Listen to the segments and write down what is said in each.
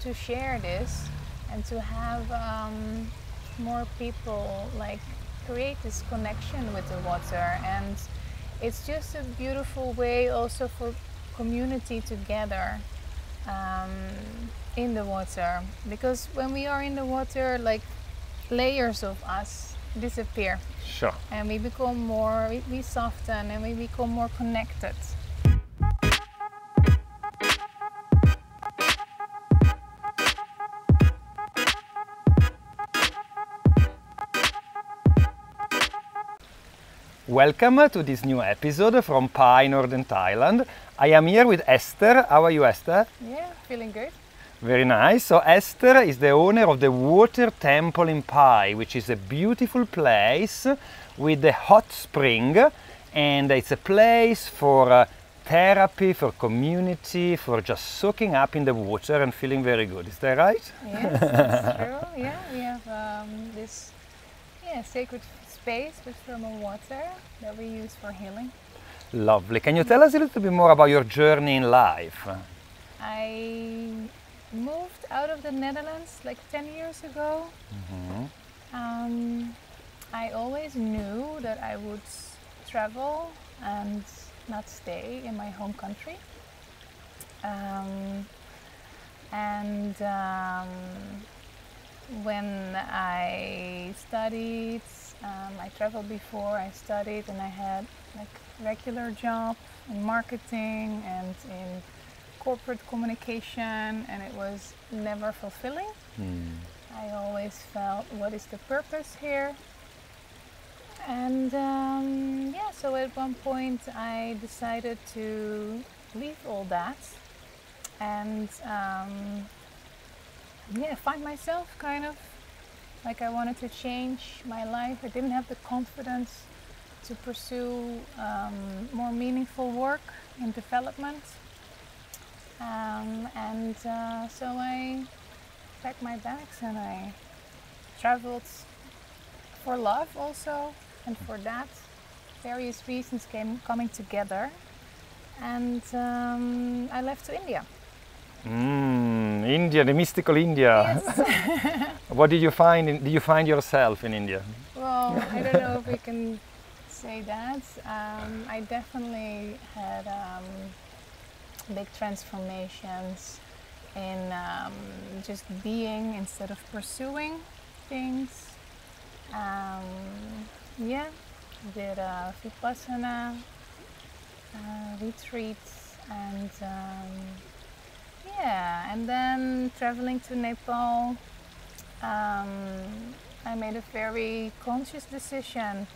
to share this and to have um, more people like create this connection with the water. And it's just a beautiful way also for community together um, in the water. Because when we are in the water like layers of us disappear. Sure. and we become more we, we soften and we become more connected Welcome to this new episode from Pai, Northern Thailand. I am here with Esther. How are you, Esther? yeah feeling good Very nice. So, Esther is the owner of the Water Temple in Pai, which is a beautiful place with a hot spring, and it's a place for uh, therapy, for community, for just soaking up in the water and feeling very good. Is that right? Yes, that's true. Yeah, we have um, this yeah sacred space with thermal water that we use for healing. Lovely. Can you tell us a little bit more about your journey in life? I moved out of the Netherlands like 10 years ago. Um, I always knew that I would travel and not stay in my home country. Um, and um, when I studied, um, I traveled before, I studied and I had like regular job in marketing and in corporate communication and it was never fulfilling. I always felt, what is the purpose here? And um, yeah, so at one point I decided to leave all that and um, yeah, find myself kind of like I wanted to change my life. I didn't have the confidence to pursue um, more meaningful work in development. Um, and uh, so I packed my bags and I traveled for love also, and for that, various reasons came coming together. And um, I left to India. Mm, India, the mystical India. what did you find? In, did you find yourself in India? Well, I don't know if we can say that. Um, I definitely had um, big transformations in um, just being instead of pursuing things. Um, yeah, did a vipassana uh, retreats and um, yeah, and then traveling to Nepal. Um, I made a very conscious decision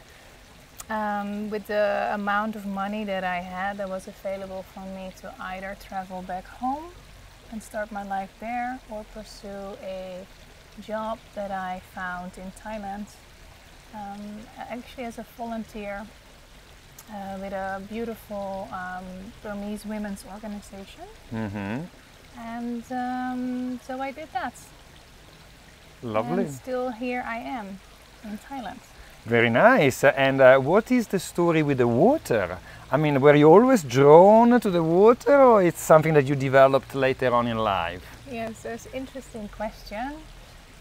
um, with the amount of money that I had that was available for me to either travel back home and start my life there or pursue a job that I found in Thailand, um, actually as a volunteer uh, with a beautiful um, Burmese women's organization. hmm And um, so I did that. Lovely. And still here I am in Thailand. Very nice. And uh, what is the story with the water? I mean, were you always drawn to the water, or it's something that you developed later on in life? Yes, that's an interesting question.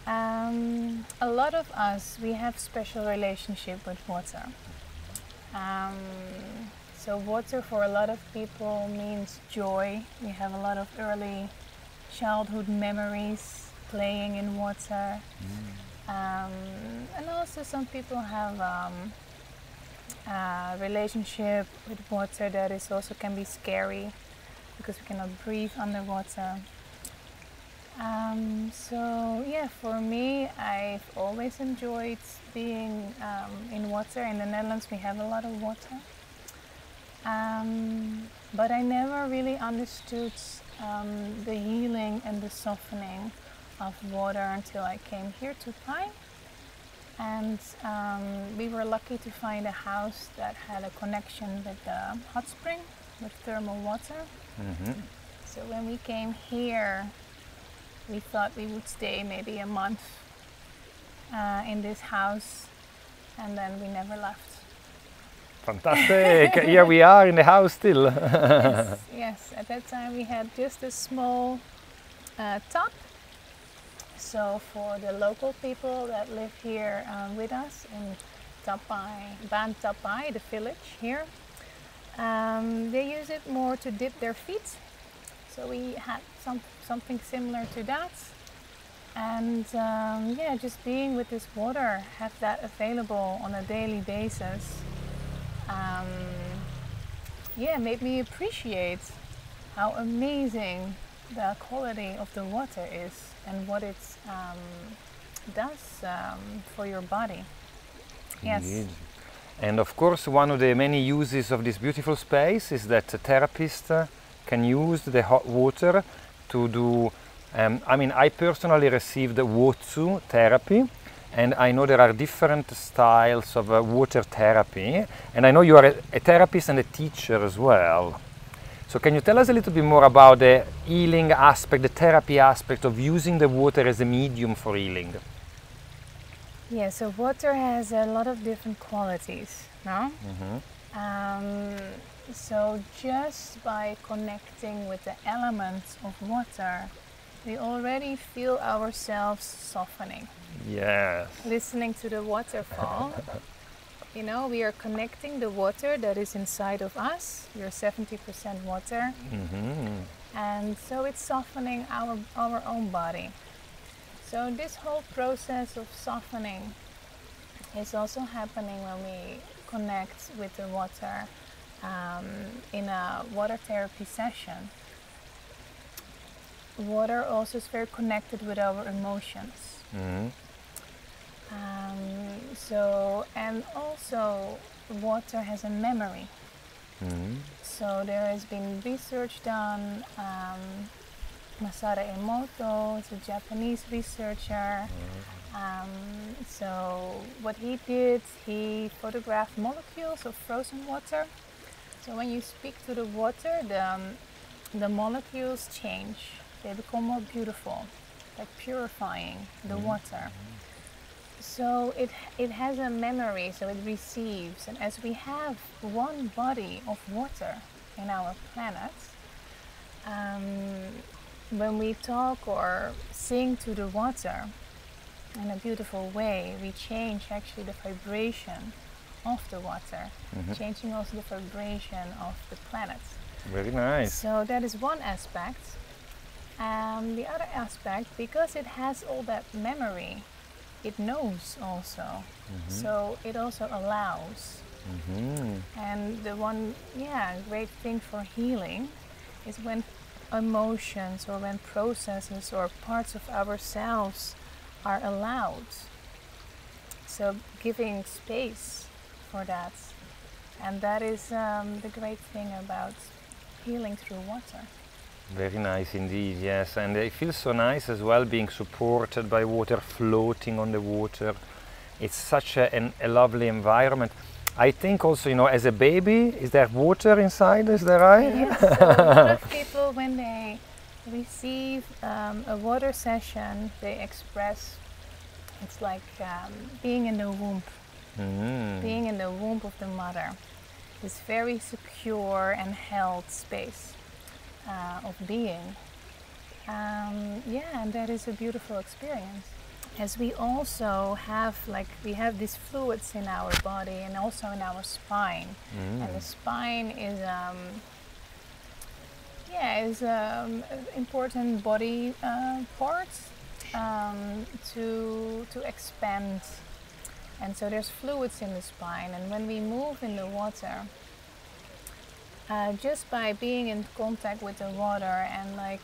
Um, a lot of us, we have special relationship with water. Um, so water for a lot of people means joy. We have a lot of early childhood memories playing in water. Um, and also some people have um, a relationship with water that is also can be scary because we cannot breathe underwater. Um, so yeah, for me, I've always enjoyed being um, in water. In the Netherlands, we have a lot of water, um, but I never really understood um, the healing and the softening of water until I came here to Pai. And um, we were lucky to find a house that had a connection with the hot spring, with thermal water. hmm So when we came here, we thought we would stay maybe a month uh, in this house, and then we never left. Fantastic. Here we are in the house still. yes, yes. At that time, we had just a small uh, top. So for the local people that live here um, with us in Tapai, Ban Tapai, the village here, um, they use it more to dip their feet. So we had some, something similar to that. And um, yeah, just being with this water, have that available on a daily basis, um, yeah, made me appreciate how amazing the quality of the water is and what it um, does um, for your body. Yes. Indeed. And of course, one of the many uses of this beautiful space is that a therapist uh, can use the hot water to do. Um, I mean, I personally received Watsu therapy, and I know there are different styles of uh, water therapy. And I know you are a, a therapist and a teacher as well. So, can you tell us a little bit more about the healing aspect, the therapy aspect of using the water as a medium for healing? Yeah, so water has a lot of different qualities, no? Mm-hmm. Um, so just by connecting with the elements of water, we already feel ourselves softening. Yes. Listening to the waterfall, you know, we are connecting the water that is inside of us. You're 70% water, hmm and so it's softening our our own body. So this whole process of softening is also happening when we connect with the water um, in a water therapy session. Water also is very connected with our emotions. hmm Um, so and also water has a memory. hmm So there has been research done. Um, Masaru Emoto is a Japanese researcher. Um, so what he did, he photographed molecules of frozen water. So when you speak to the water, the, um, the molecules change. They become more beautiful, like purifying the water. So it, it has a memory, so it receives. And as we have one body of water in our planet, um, when we talk or sing to the water in a beautiful way, we change actually the vibration of the water, Mhm. changing also the vibration of the planet. Very nice. So that is one aspect. Um, the other aspect, because it has all that memory, it knows also. So it also allows. hmm And the one, yeah, great thing for healing is when emotions or when processes or parts of ourselves are allowed. So giving space for that. And that is um, the great thing about healing through water. Very nice indeed, yes. And it feels so nice as well being supported by water, floating on the water. It's such a, an, a lovely environment. I think also, you know, as a baby, is there water inside? Is there right? Yes, so a lot of people, when they receive um, a water session, they express it's like um, being in the womb, Mm. being in the womb of the mother. This very secure and held space uh, of being. Um, yeah, and that is a beautiful experience. As we also have, like, we have these fluids in our body and also in our spine. And the Mm. spine is, um, yeah, is um, an important body uh, part um, to to expand. And so there's fluids in the spine, and when we move in the water, uh, just by being in contact with the water and like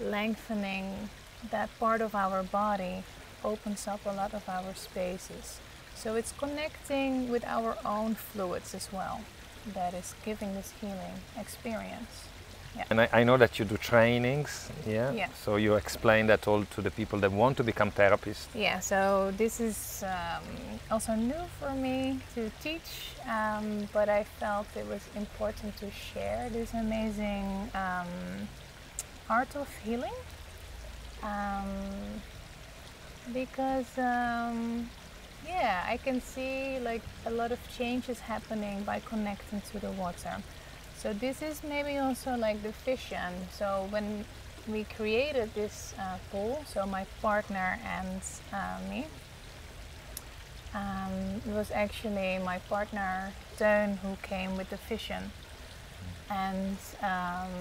lengthening that part of our body, opens up a lot of our spaces. So it's connecting with our own fluids as well. That is giving this healing experience. And I, I know that you do trainings, yeah? Yeah. So you explain that all to the people that want to become therapists. Yeah, so this is um, also new for me to teach, um, but I felt it was important to share this amazing um, art of healing um, because, um, yeah, I can see like a lot of changes happening by connecting to the water. So this is maybe also like the vision. So when we created this uh, pool, so my partner and uh, me. Um, it was actually my partner Teun who came with the vision and um,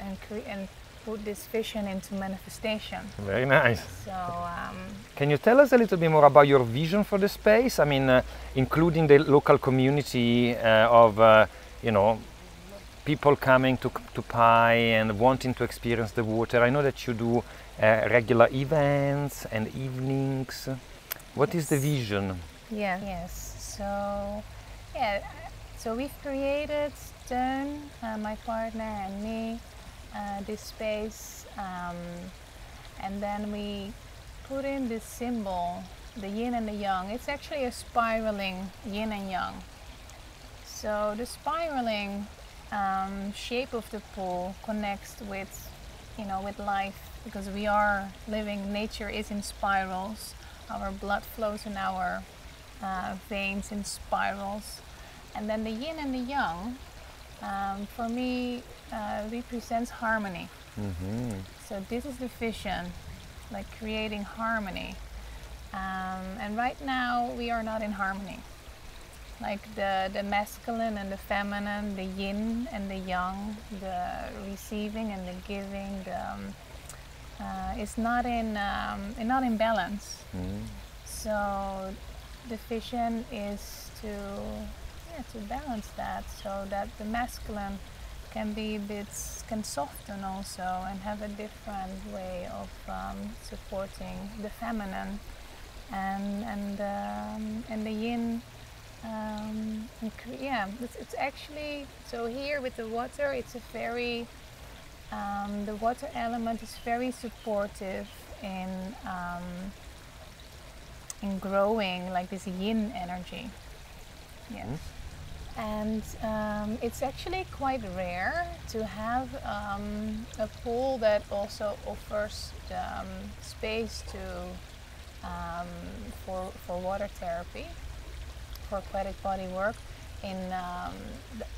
and, cre- and put this vision into manifestation. Very nice. So um, Can you tell us a little bit more about your vision for the space? I mean, uh, including the local community uh, of, uh, you know, people coming to, to Pai and wanting to experience the water. I know that you do uh, regular events and evenings. What is the vision? Yeah. Yes. So, yeah. So we've created Teun, uh, my partner, and me, uh, this space, um, and then we put in this symbol, the yin and the yang. It's actually a spiraling yin and yang. So the spiraling um, shape of the pool connects with, you know, with life because we are living. Nature is in spirals. Our blood flows in our uh, veins in spirals, and then the yin and the yang, um, for me, uh, represents harmony. hmm So this is the vision, like creating harmony. Um, and right now we are not in harmony. Like the, the masculine and the feminine, the yin and the yang, the receiving and the giving, the, um, uh, is not in um, not in balance. Mm. So the vision is to yeah to balance that so that the masculine can be a bit can soften also and have a different way of um, supporting the feminine and and um, and the yin um, yeah it's, it's actually so here with the water it's a very um, the water element is very supportive in um, in growing like this yin energy. Yes. And um, it's actually quite rare to have um, a pool that also offers the, um, space to um, for, for water therapy, for aquatic body work, in, um,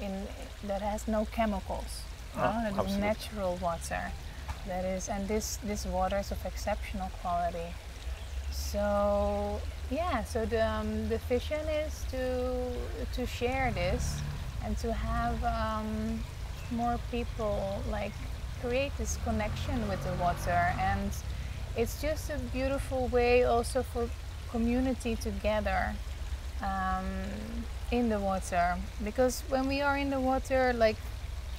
in that has no chemicals. Ah, know, that natural water. That is, and this this water is of exceptional quality. So yeah, so the um, the vision is to to share this and to have um, more people like create this connection with the water, and it's just a beautiful way also for community together um, in the water. Because when we are in the water, like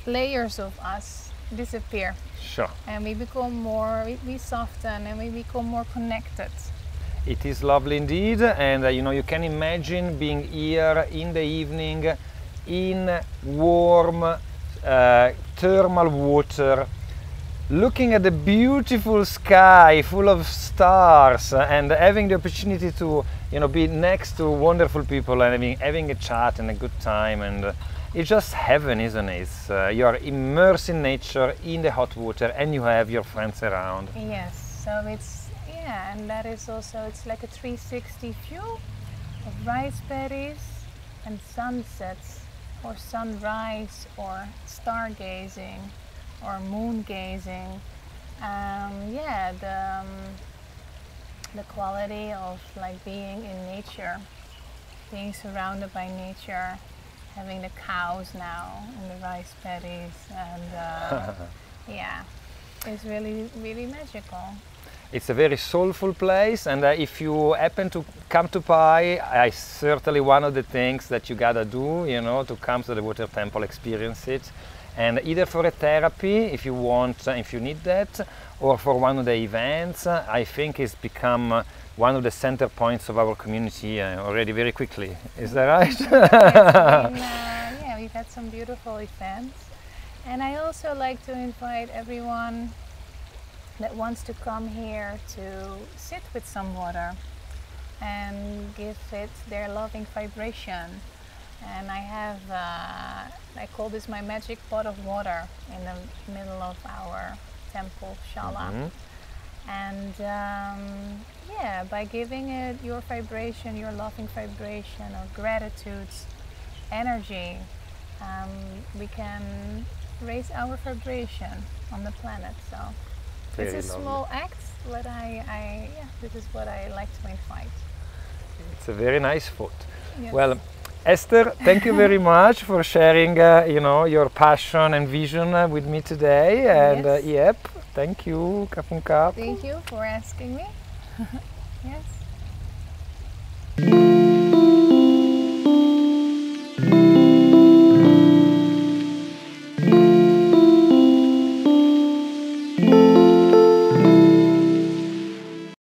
layers of us disappear. Sure. and we become more we, we soften and we become more connected. It is lovely indeed, and uh, you know you can imagine being here in the evening in warm uh, thermal water, looking at the beautiful sky full of stars, and having the opportunity to you know be next to wonderful people and having, having a chat and a good time and. It's just heaven, isn't it? Uh, you are immersed in nature, in the hot water, and you have your friends around. yes so it's yeah and that is also it's like a 360 view of rice paddies and sunsets or sunrise or stargazing or moon gazing um, yeah the um, the quality of like being in nature being surrounded by nature having the cows now and the rice paddies and uh, yeah it's really really magical. It's a very soulful place, and uh, if you happen to come to Pai, I certainly one of the things that you gotta do, you know, to come to the water temple, experience it, and either for a therapy, if you want, uh, if you need that, or for one of the events, I think it's become uh, one of the center points of our community uh, already very quickly. Is that right? Yes, I mean, uh, yeah, we've had some beautiful events. And I also like to invite everyone that wants to come here to sit with some water and give it their loving vibration. And I have, uh, I call this my magic pot of water in the middle of our temple, Shala. Mhm. And um, yeah, by giving it your vibration, your loving vibration of gratitude, energy, um, we can raise our vibration on the planet. So Very it's a lovely. small act, but I, I, yeah, this is what I like to invite. It's a very nice foot. Yes. Well, Esther, thank you very much for sharing, uh, you know, your passion and vision uh, with me today. And uh, yep, thank you, Kapun Kap. thank you for asking me. yes.